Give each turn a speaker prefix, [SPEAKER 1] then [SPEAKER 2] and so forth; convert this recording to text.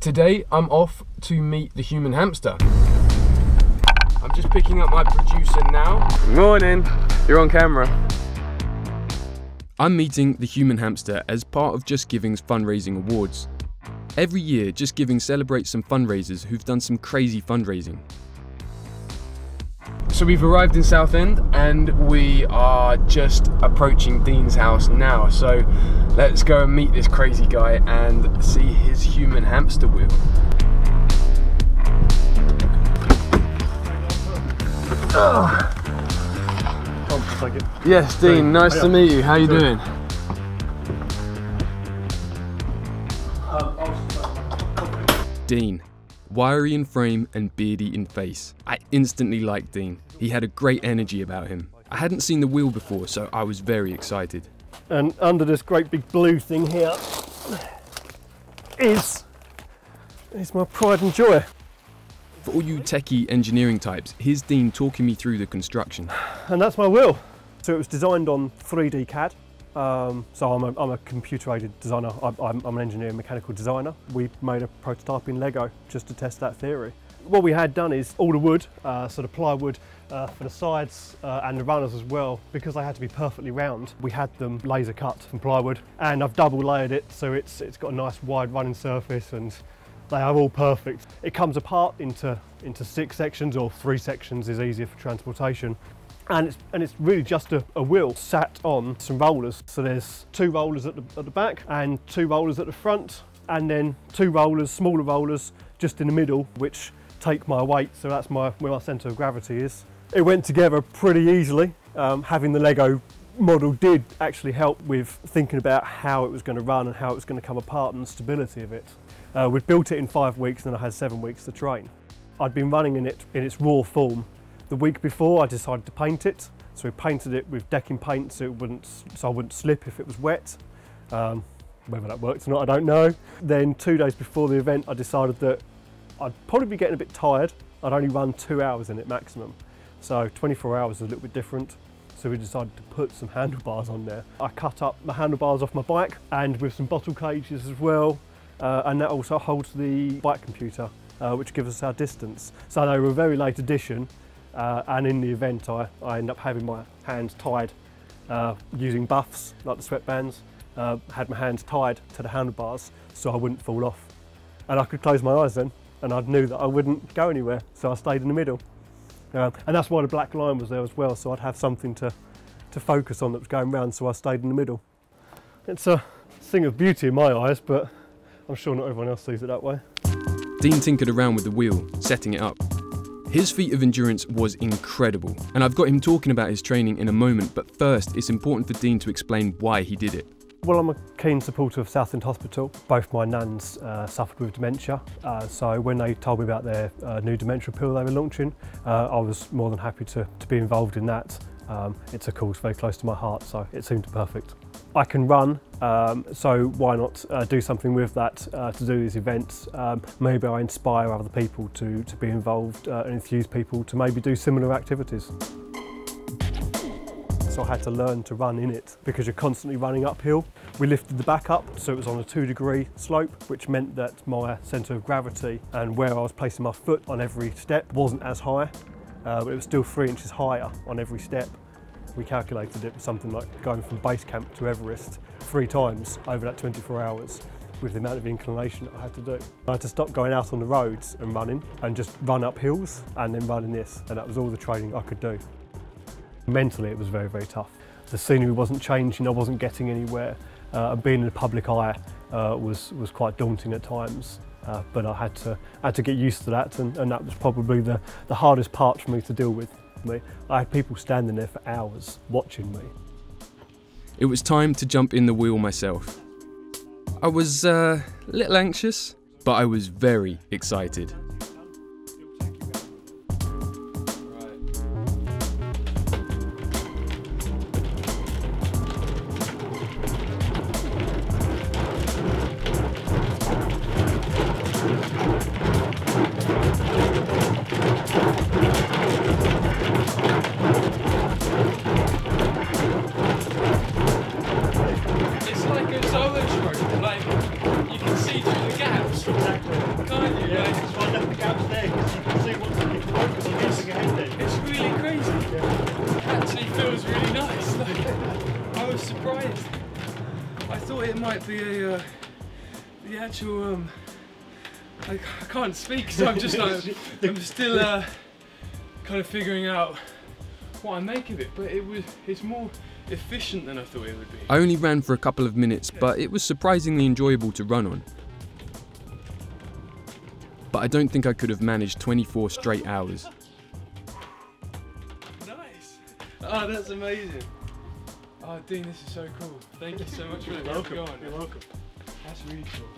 [SPEAKER 1] Today I'm off to meet the human hamster. I'm just picking up my producer now. Morning, you're on camera. I'm meeting the human hamster as part of JustGiving's fundraising awards. Every year, Just Giving celebrates some fundraisers who've done some crazy fundraising. So we've arrived in Southend and we are just approaching Dean's house now. So let's go and meet this crazy guy and see his human hamster wheel. Oh. Yes, Dean, nice to meet you. How are you doing? Dean. Wiry in frame and beardy in face. I instantly liked Dean. He had a great energy about him. I hadn't seen the wheel before, so I was very excited.
[SPEAKER 2] And under this great big blue thing here is, is my pride and joy.
[SPEAKER 1] For all you techie engineering types, here's Dean talking me through the construction.
[SPEAKER 2] And that's my wheel. So it was designed on 3D CAD. Um, so I'm a, I'm a computer-aided designer. I, I'm, I'm an engineer and mechanical designer. We made a prototype in Lego just to test that theory. What we had done is all the wood, uh, sort of plywood uh, for the sides uh, and the runners as well, because they had to be perfectly round, we had them laser cut from plywood and I've double layered it so it's, it's got a nice wide running surface and they are all perfect. It comes apart into, into six sections or three sections is easier for transportation and it's, and it's really just a, a, wheel sat on some rollers. So there's two rollers at the, at the back and two rollers at the front and then two rollers, smaller rollers, just in the middle, which take my weight. So that's my, where my centre of gravity is. It went together pretty easily. Um, having the Lego model did actually help with thinking about how it was going to run and how it was going to come apart and the stability of it. Uh, we'd built it in five weeks and then I had seven weeks to train. I'd been running in it in its raw form the week before I decided to paint it. So we painted it with decking paint so, it wouldn't, so I wouldn't slip if it was wet. Um, whether that worked or not, I don't know. Then two days before the event, I decided that I'd probably be getting a bit tired. I'd only run two hours in it maximum. So 24 hours is a little bit different. So we decided to put some handlebars on there. I cut up the handlebars off my bike and with some bottle cages as well. Uh, and that also holds the bike computer, uh, which gives us our distance. So they were a very late addition, uh, and in the event, I, I end up having my hands tied uh, using buffs, like the sweatbands. Uh, had my hands tied to the handlebars so I wouldn't fall off. And I could close my eyes then, and I knew that I wouldn't go anywhere, so I stayed in the middle. Um, and that's why the black line was there as well, so I'd have something to, to focus on that was going round, so I stayed in the middle. It's a thing of beauty in my eyes, but I'm sure not everyone else sees it that way.
[SPEAKER 1] Dean tinkered around with the wheel, setting it up. His feat of endurance was incredible, and I've got him talking about his training in a moment, but first it's important for Dean to explain why he did it.
[SPEAKER 2] Well, I'm a keen supporter of Southend Hospital. Both my nuns uh, suffered with dementia, uh, so when they told me about their uh, new dementia pill they were launching, uh, I was more than happy to, to be involved in that. Um, it's a cause very close to my heart, so it seemed perfect. I can run, um, so why not uh, do something with that uh, to do these events? Um, maybe I inspire other people to, to be involved uh, and enthuse people to maybe do similar activities. So I had to learn to run in it because you're constantly running uphill. We lifted the back up so it was on a two degree slope which meant that my centre of gravity and where I was placing my foot on every step wasn't as high uh, but it was still three inches higher on every step we calculated it was something like going from base camp to Everest three times over that 24 hours with the amount of inclination that I had to do. I had to stop going out on the roads and running and just run up hills and then running this and that was all the training I could do. Mentally it was very, very tough. The scenery wasn't changing, I wasn't getting anywhere uh, and being in the public eye uh, was, was quite daunting at times. Uh, but I had to, had to get used to that and, and that was probably the, the hardest part for me to deal with me. I had people standing there for hours watching me.
[SPEAKER 1] It was time to jump in the wheel myself. I was uh, a little anxious, but I was very excited.
[SPEAKER 3] Like you can see through the gaps. Exactly.
[SPEAKER 2] because you can see once you focus on then.
[SPEAKER 1] It's really crazy. It actually feels really nice. Like, I was surprised. I thought it might be a uh, the actual. Um, I, I can't speak, so I'm just like I'm still uh, kind of figuring out what I make of it. But it was it's more efficient than I thought it would be. I only ran for a couple of minutes, but it was surprisingly enjoyable to run on. But I don't think I could have managed 24 straight hours. Nice! Oh, that's amazing. Oh, Dean, this is so cool. Thank you so much for letting me
[SPEAKER 2] You're welcome. You're welcome.
[SPEAKER 1] That's really cool.